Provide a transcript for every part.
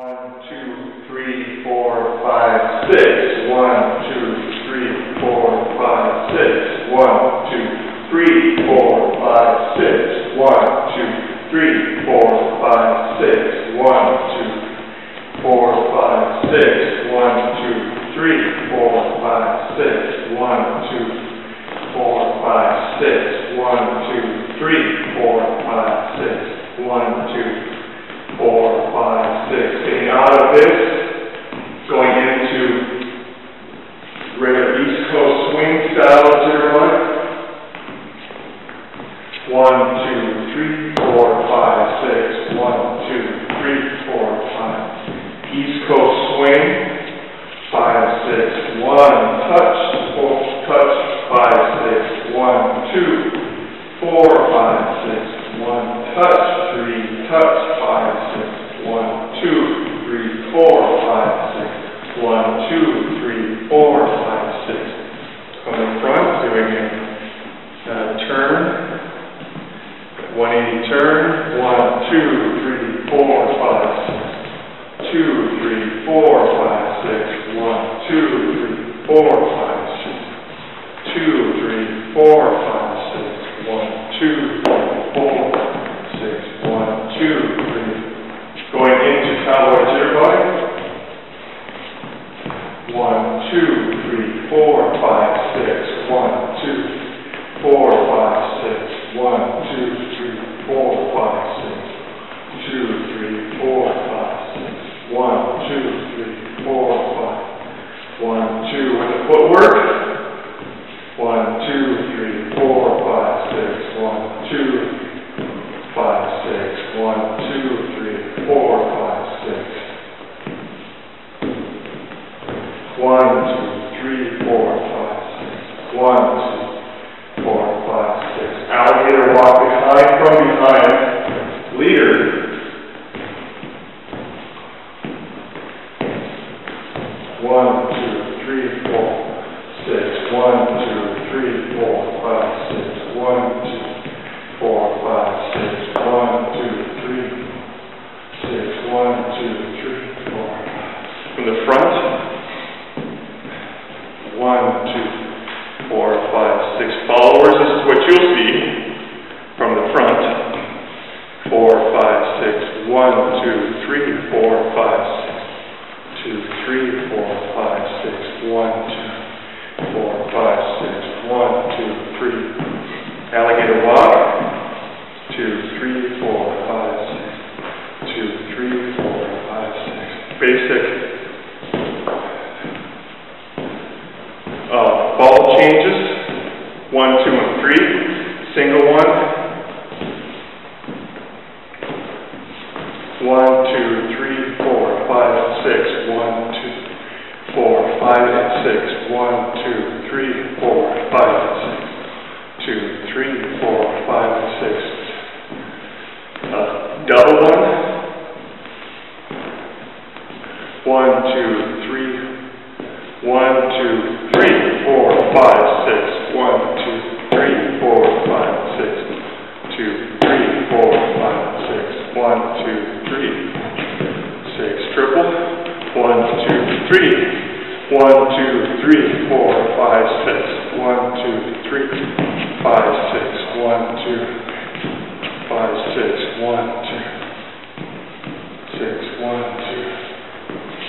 One, two, three, four, five, six. One, two, three, four, five, six. One, two, three, four, five, six. One, two, three, four, five, six. One, two, four, five, six. One, two, three, four, five, six. One, two, four, five, six. One, two, three, four, five, six. One, two four, five, six. Getting out of this, going into regular East Coast swing style zero one. One, two, three, four, five, six. One, two, three, four, five. East Coast swing. Five, six. One, touch, four, touch, five, six. One, two, four, five, six. One, touch, three, touch, five, six. One, two, three, four, five, six. One, two, three, four, five, six. Coming front, doing a uh, turn. 180 turn. One, two, three, four, five, six. Two, three, four, five, six. One, two, three, four, five, six. Two, three, four, five, six. One, two, three, four, six. One, two, three. Going into cowboy jitterbug. One, two, three, four, five, six. One, two, four, five, six. One, two, three, four, five, six. Two, three, four, five, six. One, two, three, four, five. One, two, with the footwork. One, two, three, four, five, six. One, two, five, six. One, two, three, four, five, six. One, two, three, four, five, six. One, two, four, five, six. Alligator walk behind from behind. Leader. One, two, three, four, six. One, two, three, four, five, six. One, two, four, five, six. One, two, three, six. One, two, three, four. From the front. One, two, four, five, six. Followers, this is what you'll see from the front. Four, five, six. One, two, three, four, five, six. Two, three, four, five, six. One, two, four, five, six. One, two, three. Alligator walk. Two, three, four, five, six. Two, three, four, five, six. Basic uh, ball changes. One, two, and three. Single one. One, two, three, four, five, six. One, two, four, five, and six. One, two, three, four, five, and six. Two, three, four, five, and six. Uh, double one. One, two, three. One, two, three, four, five, six. One, two, three, four, five, six. Two, three, four, five, six. One, two, three, six. Triple. One, two, three. One, two, three, four, five, six. One, two, three, five, six. One, two, five, six. One, two, six. One, two,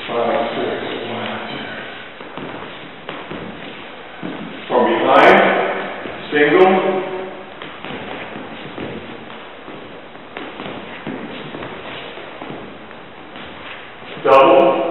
five, six. One, two. From behind, single. Double.